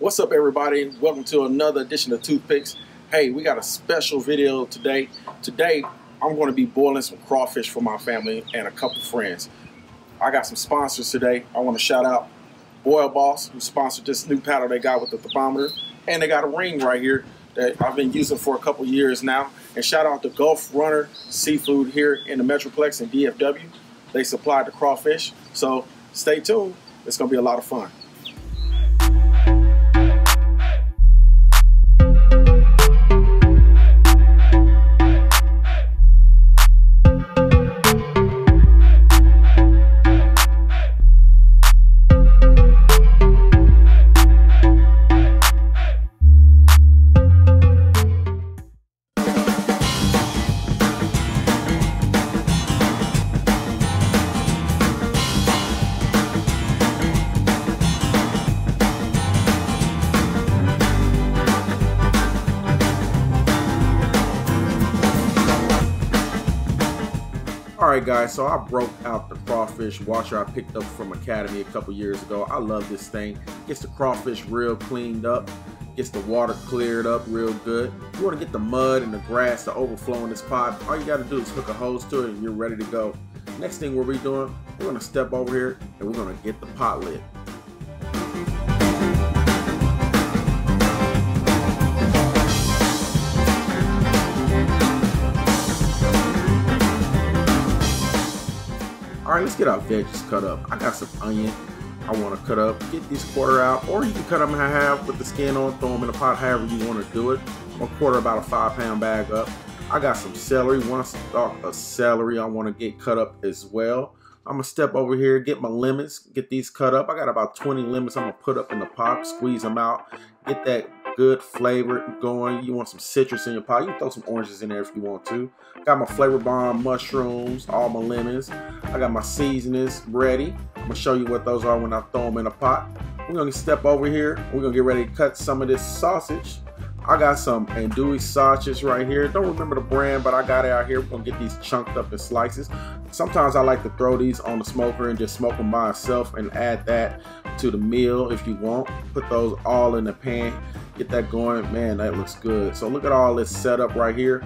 What's up, everybody? Welcome to another edition of Toothpiks. Hey, we got a special video today. Today, I'm going to be boiling some crawfish for my family and a couple friends. I got some sponsors today. I want to shout out Boil Boss, who sponsored this new paddle they got with the thermometer. And they got a ring right here that I've been using for a couple years now. And shout out to Gulf Runner Seafood here in the Metroplex in DFW. They supplied the crawfish. So stay tuned. It's going to be a lot of fun. Alright guys, so I broke out the crawfish washer I picked up from Academy a couple years ago. I love this thing. Gets the crawfish real cleaned up. Gets the water cleared up real good. You want to get the mud and the grass to overflow in this pot. All you got to do is hook a hose to it and you're ready to go. Next thing we'll be doing, we're going to step over here and we're going to get the pot lit. Right, let's get our veggies cut up. I got some onion I want to cut up. Get these quarter out, or you can cut them in half with the skin on, throw them in a pot, however you want to do it. One quarter about a five pound bag up. I got some celery, one stalk of celery I want to get cut up as well. I'm gonna step over here, get my lemons, get these cut up. I got about 20 lemons I'm gonna put up in the pot, squeeze them out, get that good flavor going. You want some citrus in your pot. You can throw some oranges in there if you want to. Got my flavor bomb mushrooms, all my lemons. I got my seasonings ready. I'm gonna show you what those are when I throw them in a pot. We're gonna step over here. We're gonna get ready to cut some of this sausage. I got some andouille sausages right here. Don't remember the brand, but I got it out here. We're gonna get these chunked up in slices. Sometimes I like to throw these on the smoker and just smoke them by itself and add that to the meal if you want. Put those all in the pan get that going man that looks good so look at all this setup right here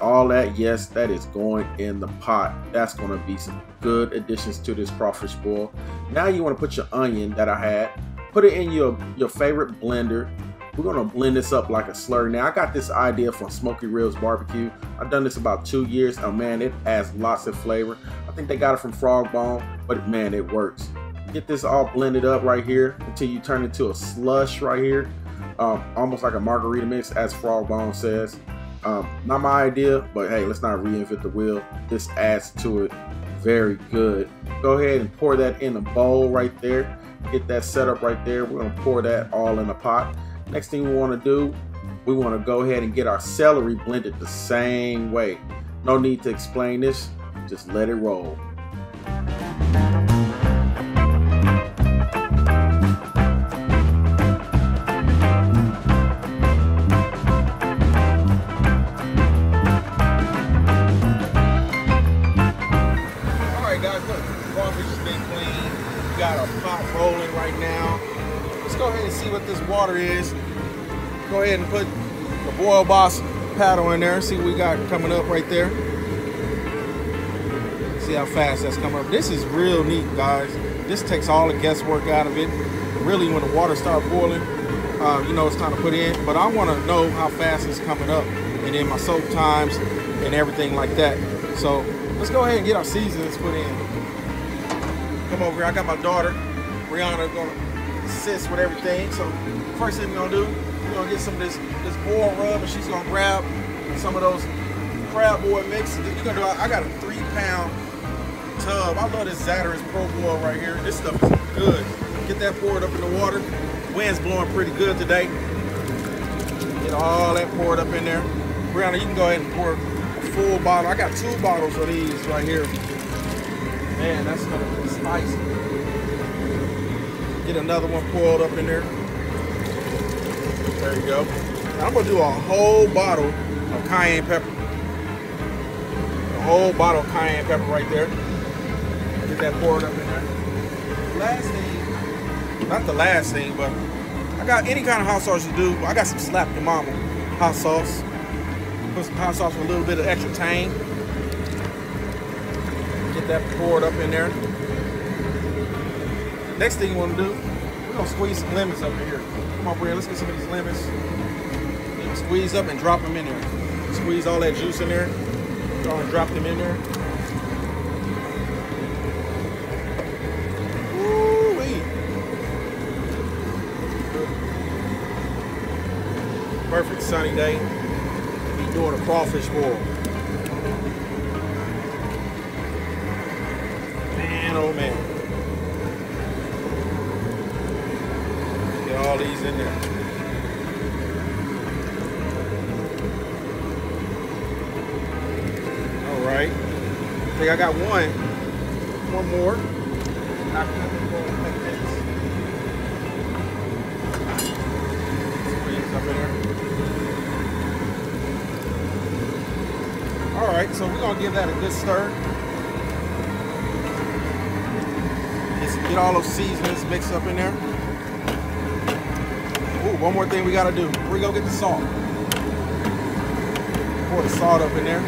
all that yes that is going in the pot that's going to be some good additions to this crawfish boil now you want to put your onion that i had put it in your your favorite blender we're gonna blend this up like a slurry. Now I got this idea from Smoky Reels Barbecue. I've done this about two years. Oh man, it adds lots of flavor. I think they got it from Frog Bone, but man, it works. Get this all blended up right here until you turn into a slush right here um, almost like a margarita mix, as Frog Bone says. Um, not my idea, but hey, let's not reinvent the wheel. This adds to it very good. Go ahead and pour that in a bowl right there. Get that set up right there. We're gonna pour that all in a pot. Next thing we wanna do, we wanna go ahead and get our celery blended the same way. No need to explain this, just let it roll. Water is. Go ahead and put the Boil Boss paddle in there. See what we got coming up right there. See how fast that's coming up. This is real neat, guys. This takes all the guesswork out of it. Really, when the water starts boiling, uh, you know it's time to put in. But I want to know how fast it's coming up, and then my soak times and everything like that. So let's go ahead and get our seasonings put in. Come over here. I got my daughter. Brianna gonna assist with everything. So first thing we're gonna do, we're gonna get some of this this boil rub, and she's gonna grab some of those crab boil mixes. You're gonna do. I got a three pound tub. I love this Zatarain's Pro Boil right here. This stuff is good. Get that poured up in the water. Wind's blowing pretty good today. Get all that poured up in there. Brianna, you can go ahead and pour a full bottle. I got two bottles of these right here. Man, that's gonna be spicy. Get another one poured up in there. There you go. I'm gonna do a whole bottle of cayenne pepper. A whole bottle of cayenne pepper right there. Get that poured up in there. Last thing, not the last thing, but I got any kind of hot sauce to do. I got some slap your mama hot sauce. Put some hot sauce with a little bit of extra tang. Get that poured up in there. Next thing you want to do, we're gonna squeeze some lemons up here. On, Brad, let's get some of these lemons. Squeeze up and drop them in there. Squeeze all that juice in there. Go and drop them in there. Woo-wee. Perfect sunny day. Be doing a crawfish boil. Man, oh man. All these in there. All right. I think I got one. One more. Up in there. All right, so we're gonna give that a good stir. Just get all those seasonings mixed up in there. One more thing we gotta do. We go get the salt. Pour the salt up in there.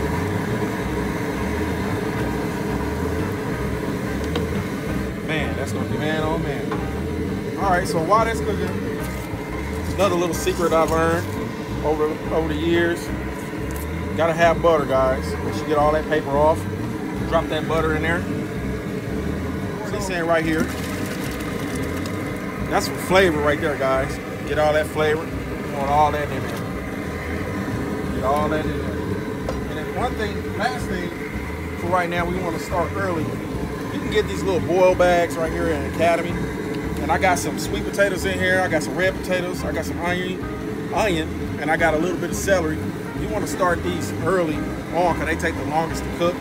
Man, that's gonna be man oh man. All right, so while that's cooking, another little secret I've learned over over the years. Gotta have butter, guys. Once you get all that paper off, drop that butter in there. See, saying right here. That's flavor right there, guys. Get all that flavor. You want all that in there. Get all that in there. And then one thing, last thing, for right now, we want to start early. You can get these little boil bags right here in Academy. And I got some sweet potatoes in here. I got some red potatoes. I got some onion, onion, and I got a little bit of celery. You want to start these early on because they take the longest to cook.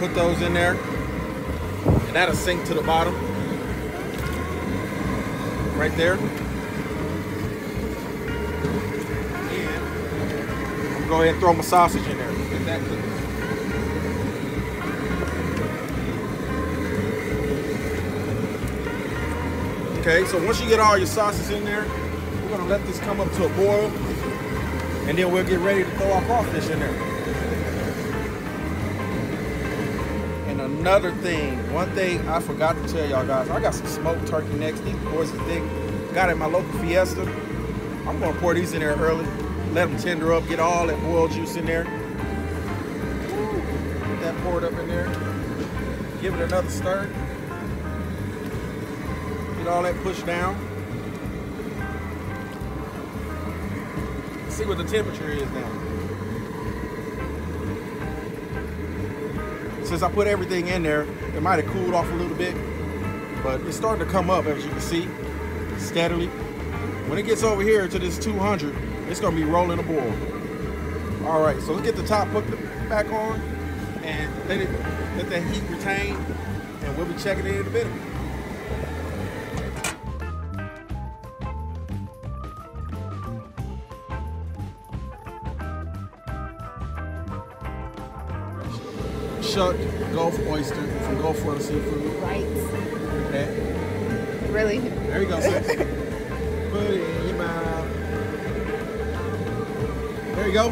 Put those in there. And that'll sink to the bottom. Right there. Go ahead and throw my sausage in there. Get that cooked. Okay, so once you get all your sauces in there, we're gonna let this come up to a boil, and then we'll get ready to throw our crawfish in there. And another thing, one thing I forgot to tell y'all guys, I got some smoked turkey necks. These boys are thick. Got it at my local Fiesta. I'm gonna pour these in there early, let them tender up, get all that boiled juice in there. Get that poured up in there. Give it another stir. Get all that pushed down. See what the temperature is now. Since I put everything in there, it might have cooled off a little bit, but it's starting to come up as you can see, steadily. When it gets over here to this 200, it's gonna be rolling a boil. All right, so let's get the top hook back on and let it let that heat retain, and we'll be checking it in a bit. Shuck Gulf Oyster from Gulf Water Seafood. Right. Okay. Really? There you go, sis. You go.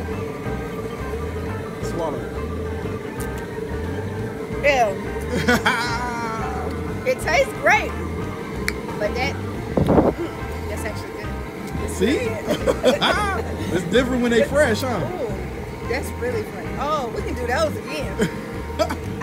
Swallow Ew. it. It tastes great. But that, hmm, that's actually good. It's See? good. it's different when they fresh, huh? Ooh, that's really funny. Oh, we can do those again.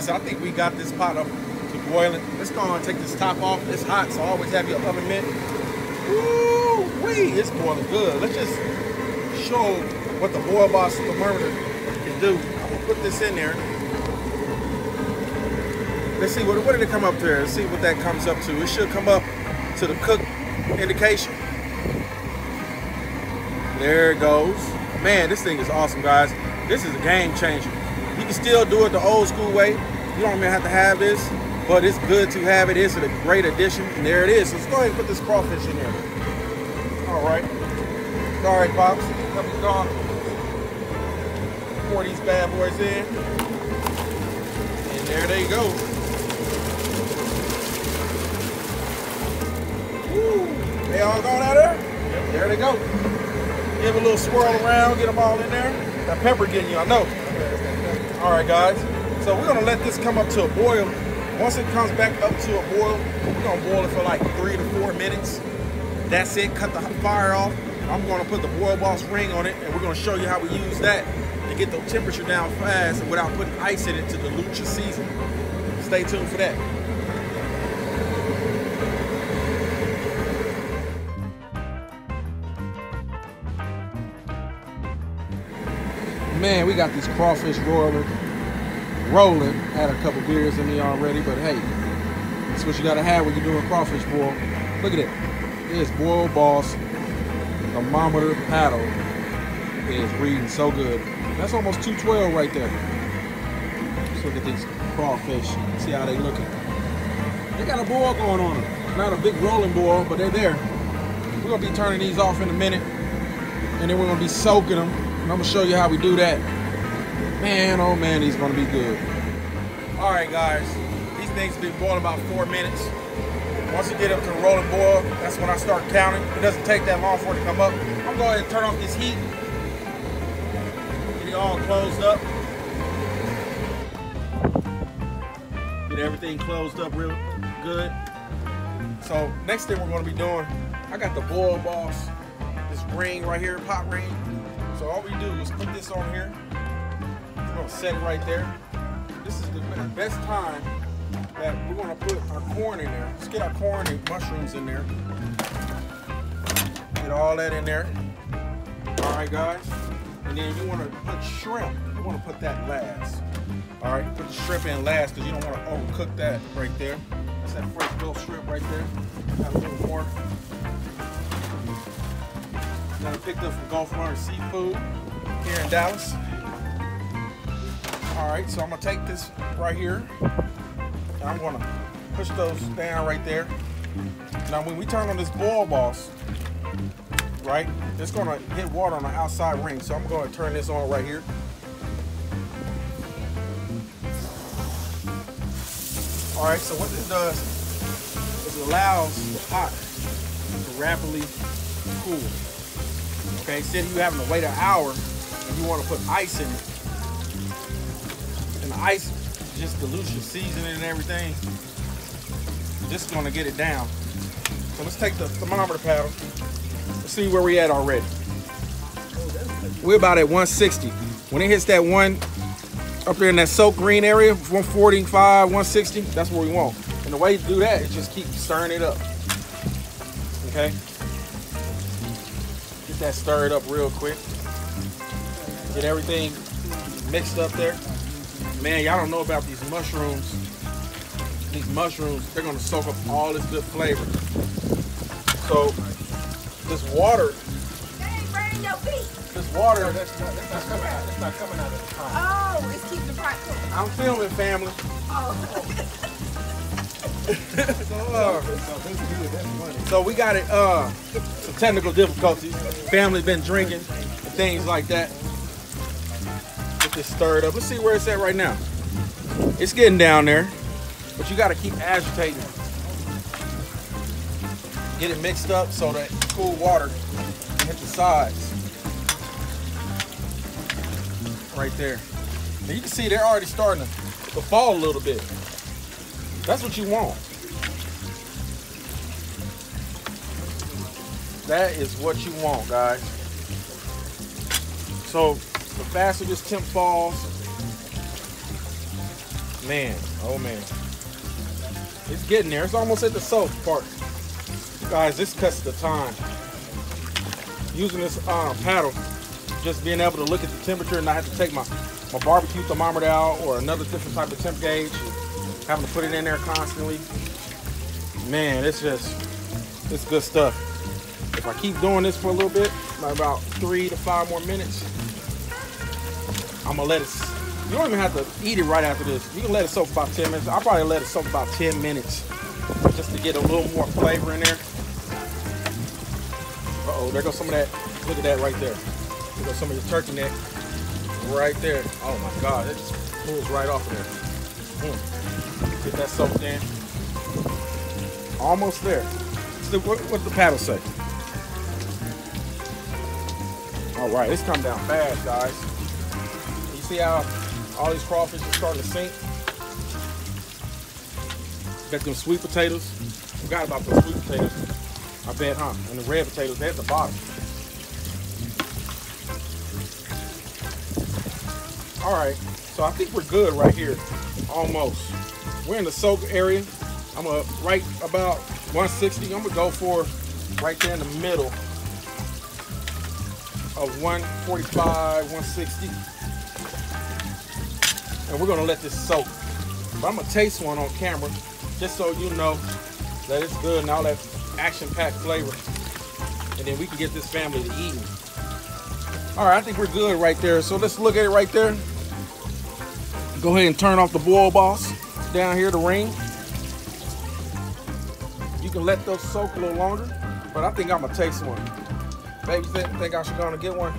Guys, so I think we got this pot up to boiling. Let's go and take this top off. It's hot, so always have your oven mitt. Woo wee, it's boiling good. Let's just show what the boil boss thermometer can do. I'm gonna put this in there. Let's see, what, what did it come up to? Let's see what that comes up to. It should come up to the cook indication. There it goes. Man, this thing is awesome, guys. This is a game changer. Can still do it the old school way. You don't even have to have this, but it's good to have it. It's a great addition. And there it is. So Let's go ahead and put this crawfish in there. All right. All right, Pops. Come on. Pour these bad boys in. And there they go. Woo. They all gone out there? Yep. There they go. Give a little swirl around, get them all in there. That pepper getting you, I know. All right, guys. So we're gonna let this come up to a boil. Once it comes back up to a boil, we're gonna boil it for like three to four minutes. That's it, cut the fire off. I'm gonna put the boil boss ring on it and we're gonna show you how we use that to get the temperature down fast without putting ice in it to dilute your season. Stay tuned for that. Man, we got these crawfish rolling, rolling. Had a couple beers in me already, but hey, that's what you gotta have when you're doing crawfish boil. Look at it. This boil boss thermometer paddle is reading so good. That's almost 212 right there. Let's look at these crawfish. See how they looking. They got a boil going on them. Not a big rolling boil, but they're there. We're gonna be turning these off in a minute, and then we're gonna be soaking them and I'm gonna show you how we do that. Man, oh man, he's gonna be good. All right, guys, these things have been boiling about four minutes. Once you get up to the rolling boil, that's when I start counting. It doesn't take that long for it to come up. I'm gonna go ahead and turn off this heat. Get it all closed up. Get everything closed up real good. So next thing we're gonna be doing, I got the boil boss, this ring right here, pot ring. So all we do is put this on here. We're gonna set it right there. This is the best time that we're gonna put our corn in there. Let's get our corn and mushrooms in there. Get all that in there. All right, guys. And then you wanna put shrimp. You wanna put that last. All right, put the shrimp in last because you don't wanna overcook that right there. That's that fresh built shrimp right there. Got a little more. Got it picked up from Gulf Runner Seafood here in Dallas. All right, so I'm gonna take this right here. And I'm gonna push those down right there. Now when we turn on this boil boss, right, it's gonna hit water on the outside ring. So I'm gonna turn this on right here. All right, so what this does is it allows the pot to rapidly cool. Okay, instead of you having to wait an hour and you want to put ice in it, and the ice just dilutes your seasoning and everything, going to get it down. So let's take the thermometer paddle. Let's see where we at already. We're about at 160. When it hits that one up there in that soak green area, 145, 160, that's what we want. And the way to do that is just keep stirring it up. Okay? That stirred up real quick. Get everything mixed up there. Man, y'all don't know about these mushrooms. These mushrooms, they're gonna soak up all this good flavor. So this water, this water, that's not, that's not coming out. That's not coming out of the pot. Oh, it's keeping the pot cool. I'm filming, family. Oh. So we got it, uh, some technical difficulties. Family been drinking and things like that. Get this stirred up. Let's see where it's at right now. It's getting down there, but you gotta keep agitating. Get it mixed up so that cool water can hit the sides. Right there. And you can see they're already starting to, to fall a little bit. That's what you want. That is what you want, guys. So the faster this temp falls, man, oh man. It's getting there. It's almost at the soak part. Guys, this cuts the time. Using this uh, paddle, just being able to look at the temperature and not have to take my, my barbecue thermometer out or another different type of temp gauge having to put it in there constantly. Man, it's just, it's good stuff. If I keep doing this for a little bit, about three to five more minutes, I'm gonna let it. You don't even have to eat it right after this. You can let it soak about 10 minutes. I'll probably let it soak about 10 minutes just to get a little more flavor in there. Uh oh, there goes some of that. Look at that right there. There goes some of your turkey neck right there. Oh my God, it just pulls right off of there. Mm. Get that soaked in. Almost there. So what, what the paddle say? All right, it's come down fast, guys. You see how all these crawfish are starting to sink? Got them sweet potatoes. Forgot about those sweet potatoes. I bet, huh? And the red potatoes, they're at the bottom. All right, so I think we're good right here, almost. We're in the soak area. I'm gonna right about 160. I'm gonna go for right there in the middle of 145, 160. And we're gonna let this soak. But I'm gonna taste one on camera just so you know that it's good and all that action-packed flavor. And then we can get this family to eating. All right, I think we're good right there. So let's look at it right there. Go ahead and turn off the boil boss down here, the ring. You can let those soak a little longer, but I think I'm gonna taste one. Baby, think, think I should go and get one?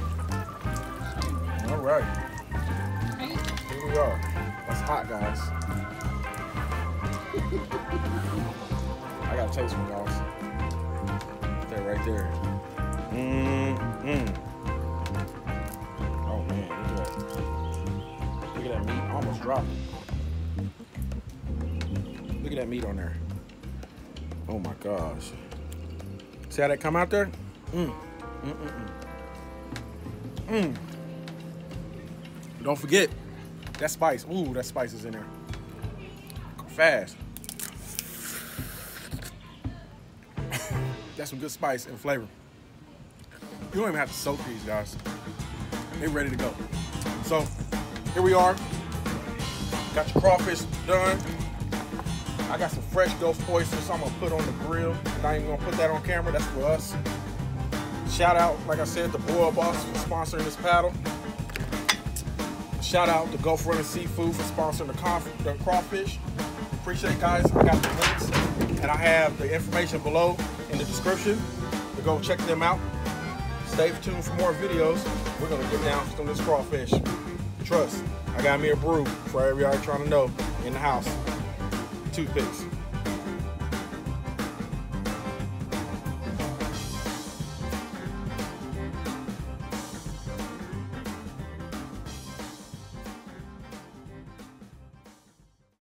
All right. Here we are. That's hot, guys. I gotta taste one, guys. That right there. Mmm, mmm. Oh man, look at that. Look at that meat, almost dropped. Look at that meat on there. Oh my gosh. See how that come out there? Mmm. Mm, mm, mm. Mm. Don't forget that spice. Ooh, that spice is in there. Fast. That's some good spice and flavor. You don't even have to soak these guys. They're ready to go. So here we are. Got your crawfish done. I got some fresh Gulf oysters I'm gonna put on the grill. I'm not even gonna put that on camera, that's for us. Shout out, like I said, to Boil Boss for sponsoring this paddle. Shout out to Gulf Running Seafood for sponsoring the, the crawfish. Appreciate guys. I got the links and I have the information below in the description to go check them out. Stay tuned for more videos. We're gonna get down to this crawfish. Trust, I got me a brew for everybody trying to know in the house. Toothpiks.